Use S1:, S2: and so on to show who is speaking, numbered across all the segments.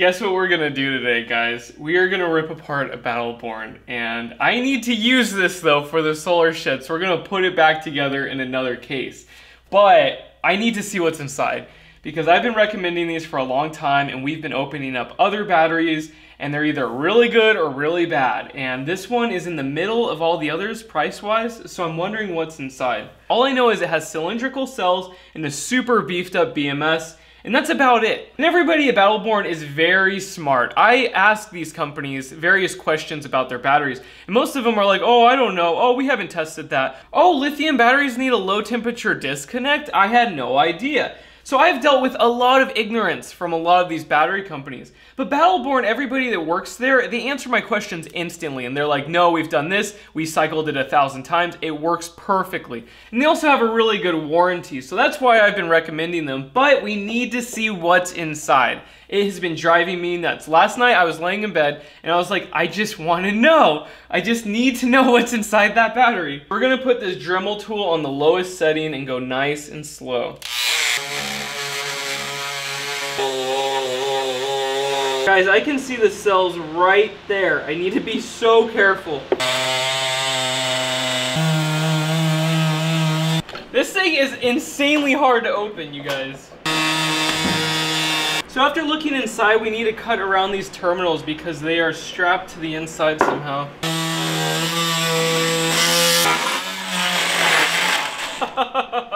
S1: Guess what we're gonna do today, guys? We are gonna rip apart a Battle Born, and I need to use this though for the solar shed, so we're gonna put it back together in another case. But I need to see what's inside because I've been recommending these for a long time, and we've been opening up other batteries, and they're either really good or really bad. And this one is in the middle of all the others price-wise, so I'm wondering what's inside. All I know is it has cylindrical cells and a super beefed up BMS, and that's about it. And everybody at Battle Born is very smart. I ask these companies various questions about their batteries, and most of them are like, oh, I don't know. Oh, we haven't tested that. Oh, lithium batteries need a low temperature disconnect? I had no idea. So I've dealt with a lot of ignorance from a lot of these battery companies. But Battle Born, everybody that works there, they answer my questions instantly. And they're like, no, we've done this. We cycled it a thousand times. It works perfectly. And they also have a really good warranty. So that's why I've been recommending them. But we need to see what's inside. It has been driving me nuts. Last night I was laying in bed and I was like, I just want to know. I just need to know what's inside that battery. We're going to put this Dremel tool on the lowest setting and go nice and slow. Guys, I can see the cells right there. I need to be so careful. This thing is insanely hard to open, you guys. So after looking inside, we need to cut around these terminals because they are strapped to the inside somehow.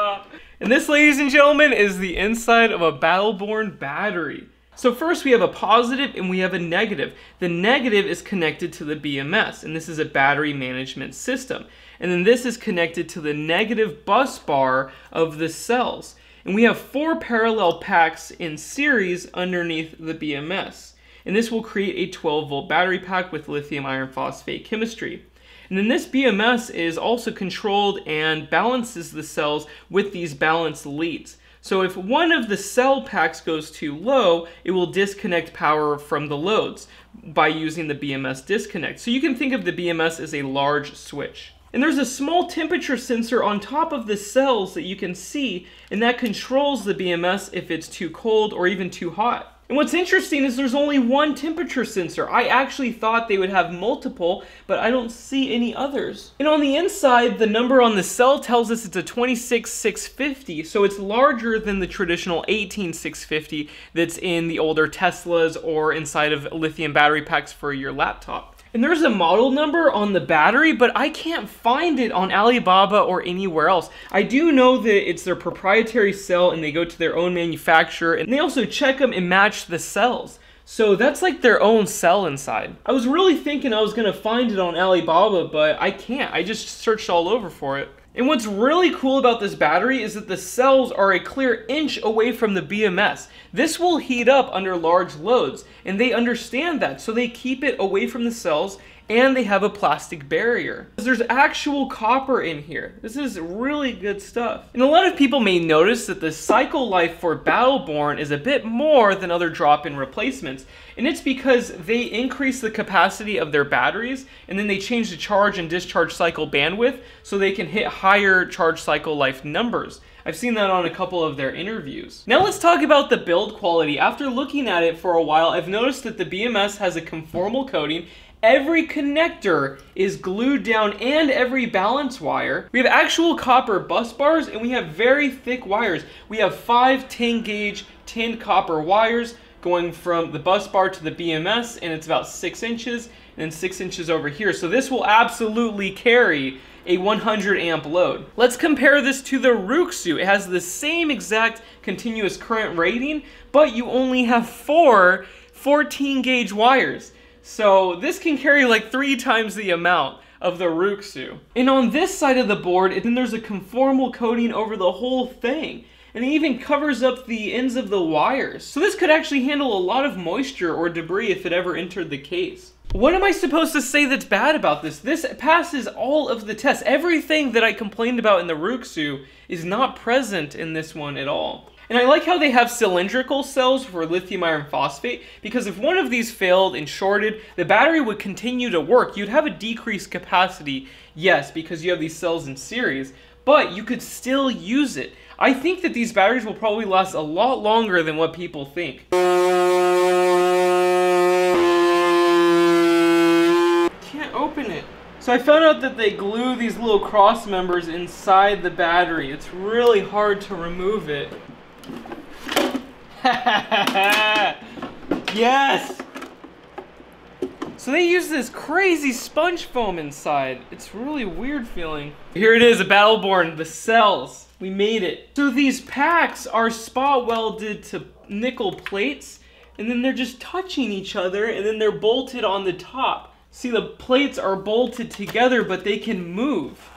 S1: and this, ladies and gentlemen, is the inside of a Battle Born battery. So first we have a positive and we have a negative. The negative is connected to the BMS, and this is a battery management system. And then this is connected to the negative bus bar of the cells. And we have four parallel packs in series underneath the BMS. And this will create a 12 volt battery pack with lithium iron phosphate chemistry. And then this BMS is also controlled and balances the cells with these balanced leads. So if one of the cell packs goes too low, it will disconnect power from the loads by using the BMS disconnect. So you can think of the BMS as a large switch. And there's a small temperature sensor on top of the cells that you can see, and that controls the BMS if it's too cold or even too hot. And what's interesting is there's only one temperature sensor. I actually thought they would have multiple, but I don't see any others. And on the inside, the number on the cell tells us it's a 26650, so it's larger than the traditional 18650 that's in the older Teslas or inside of lithium battery packs for your laptop. And there's a model number on the battery, but I can't find it on Alibaba or anywhere else. I do know that it's their proprietary cell and they go to their own manufacturer and they also check them and match the cells. So that's like their own cell inside. I was really thinking I was gonna find it on Alibaba, but I can't. I just searched all over for it. And what's really cool about this battery is that the cells are a clear inch away from the BMS. This will heat up under large loads, and they understand that, so they keep it away from the cells and they have a plastic barrier. There's actual copper in here. This is really good stuff. And a lot of people may notice that the cycle life for Battle Born is a bit more than other drop-in replacements, and it's because they increase the capacity of their batteries, and then they change the charge and discharge cycle bandwidth so they can hit higher charge cycle life numbers. I've seen that on a couple of their interviews. Now let's talk about the build quality. After looking at it for a while, I've noticed that the BMS has a conformal coating Every connector is glued down and every balance wire. We have actual copper bus bars and we have very thick wires. We have five 10 gauge tin copper wires going from the bus bar to the BMS and it's about six inches and six inches over here. So this will absolutely carry a 100 amp load. Let's compare this to the Ruixu. It has the same exact continuous current rating, but you only have four 14 gauge wires. So this can carry like three times the amount of the Ruixu. And on this side of the board, then there's a conformal coating over the whole thing. And it even covers up the ends of the wires. So this could actually handle a lot of moisture or debris if it ever entered the case. What am I supposed to say that's bad about this? This passes all of the tests. Everything that I complained about in the Ruixu is not present in this one at all. And I like how they have cylindrical cells for lithium iron phosphate, because if one of these failed and shorted, the battery would continue to work. You'd have a decreased capacity, yes, because you have these cells in series, but you could still use it. I think that these batteries will probably last a lot longer than what people think. Can't open it. So I found out that they glue these little cross members inside the battery. It's really hard to remove it. yes! So they use this crazy sponge foam inside. It's really weird feeling. Here it is, a Battle Born, the cells. We made it. So these packs are spot welded to nickel plates, and then they're just touching each other, and then they're bolted on the top. See, the plates are bolted together, but they can move.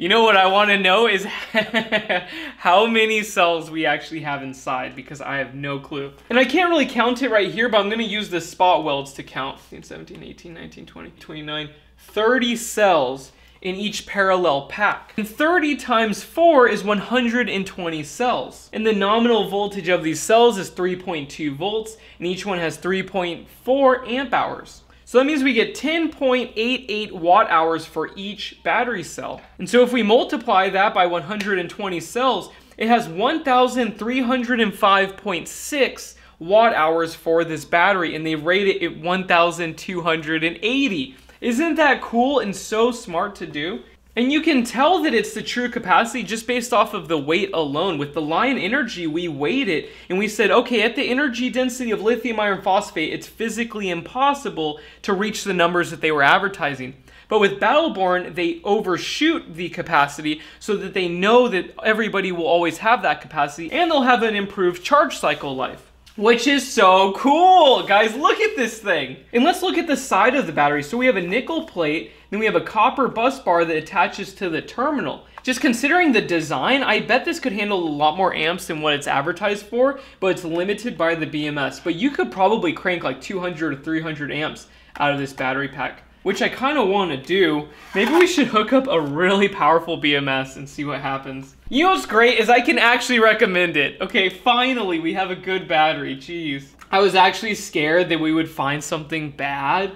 S1: You know what I want to know is how many cells we actually have inside because I have no clue. And I can't really count it right here, but I'm going to use the spot welds to count. 15, 17, 18, 19, 20, 29, 30 cells in each parallel pack. And 30 times 4 is 120 cells. And the nominal voltage of these cells is 3.2 volts, and each one has 3.4 amp hours. So that means we get 10.88 watt hours for each battery cell. And so if we multiply that by 120 cells, it has 1,305.6 watt hours for this battery, and they rate it at 1,280. Isn't that cool and so smart to do? And you can tell that it's the true capacity just based off of the weight alone. With the Lion Energy, we weighed it and we said, okay, at the energy density of lithium iron phosphate, it's physically impossible to reach the numbers that they were advertising. But with Battle Born, they overshoot the capacity so that they know that everybody will always have that capacity and they'll have an improved charge cycle life which is so cool. Guys, look at this thing. And let's look at the side of the battery. So we have a nickel plate, then we have a copper bus bar that attaches to the terminal. Just considering the design, I bet this could handle a lot more amps than what it's advertised for, but it's limited by the BMS. But you could probably crank like 200 or 300 amps out of this battery pack which I kind of want to do. Maybe we should hook up a really powerful BMS and see what happens. You know what's great is I can actually recommend it. Okay, finally we have a good battery, jeez. I was actually scared that we would find something bad,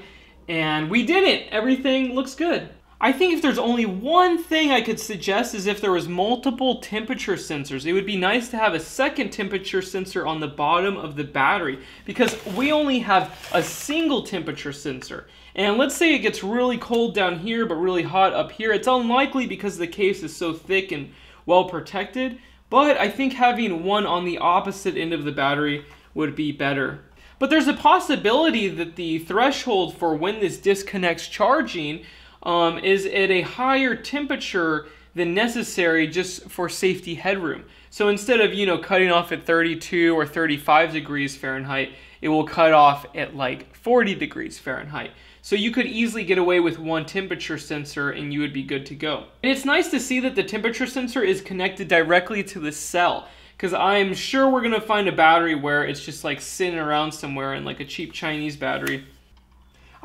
S1: and we didn't. Everything looks good. I think if there's only one thing I could suggest is if there was multiple temperature sensors. It would be nice to have a second temperature sensor on the bottom of the battery because we only have a single temperature sensor. And let's say it gets really cold down here but really hot up here. It's unlikely because the case is so thick and well protected, but I think having one on the opposite end of the battery would be better. But there's a possibility that the threshold for when this disconnects charging um, is at a higher temperature than necessary just for safety headroom. So instead of, you know, cutting off at 32 or 35 degrees Fahrenheit, it will cut off at like 40 degrees Fahrenheit. So you could easily get away with one temperature sensor and you would be good to go. And it's nice to see that the temperature sensor is connected directly to the cell because I'm sure we're gonna find a battery where it's just like sitting around somewhere in like a cheap Chinese battery.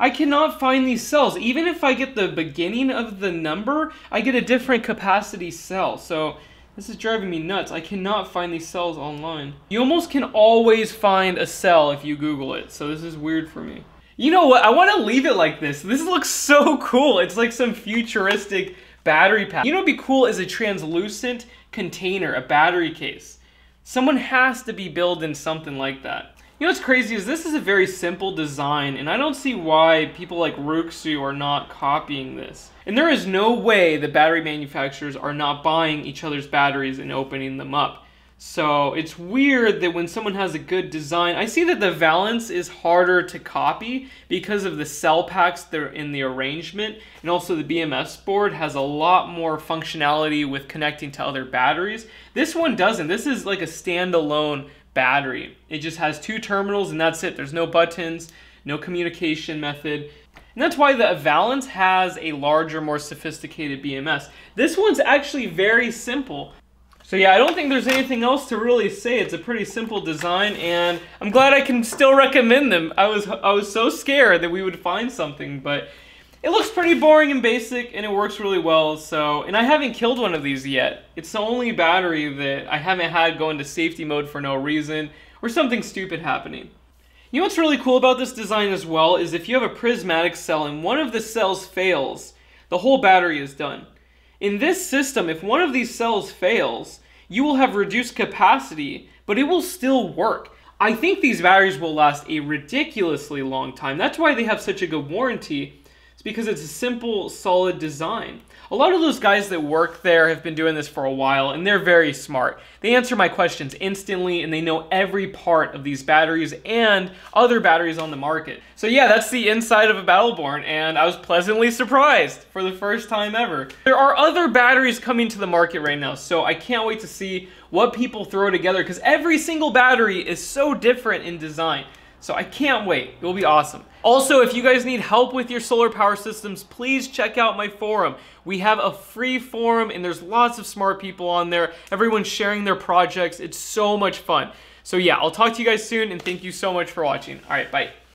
S1: I cannot find these cells. Even if I get the beginning of the number, I get a different capacity cell. So this is driving me nuts. I cannot find these cells online. You almost can always find a cell if you Google it. So this is weird for me. You know what? I want to leave it like this. This looks so cool. It's like some futuristic battery pack. You know what'd be cool is a translucent container, a battery case. Someone has to be building something like that. You know what's crazy is this is a very simple design and I don't see why people like Ruixu are not copying this. And there is no way the battery manufacturers are not buying each other's batteries and opening them up. So it's weird that when someone has a good design, I see that the Valence is harder to copy because of the cell packs that are in the arrangement. And also the BMS board has a lot more functionality with connecting to other batteries. This one doesn't. This is like a standalone battery. It just has two terminals and that's it. There's no buttons, no communication method. And that's why the Valence has a larger, more sophisticated BMS. This one's actually very simple. So yeah, I don't think there's anything else to really say. It's a pretty simple design, and I'm glad I can still recommend them. I was I was so scared that we would find something, but it looks pretty boring and basic, and it works really well. So, and I haven't killed one of these yet. It's the only battery that I haven't had go into safety mode for no reason or something stupid happening. You know what's really cool about this design as well is if you have a prismatic cell and one of the cells fails, the whole battery is done. In this system, if one of these cells fails, you will have reduced capacity, but it will still work. I think these batteries will last a ridiculously long time. That's why they have such a good warranty. It's because it's a simple, solid design. A lot of those guys that work there have been doing this for a while and they're very smart. They answer my questions instantly and they know every part of these batteries and other batteries on the market. So yeah, that's the inside of a Battle Born and I was pleasantly surprised for the first time ever. There are other batteries coming to the market right now, so I can't wait to see what people throw together because every single battery is so different in design. So I can't wait. It will be awesome. Also, if you guys need help with your solar power systems, please check out my forum. We have a free forum and there's lots of smart people on there. Everyone's sharing their projects. It's so much fun. So yeah, I'll talk to you guys soon and thank you so much for watching. All right, bye.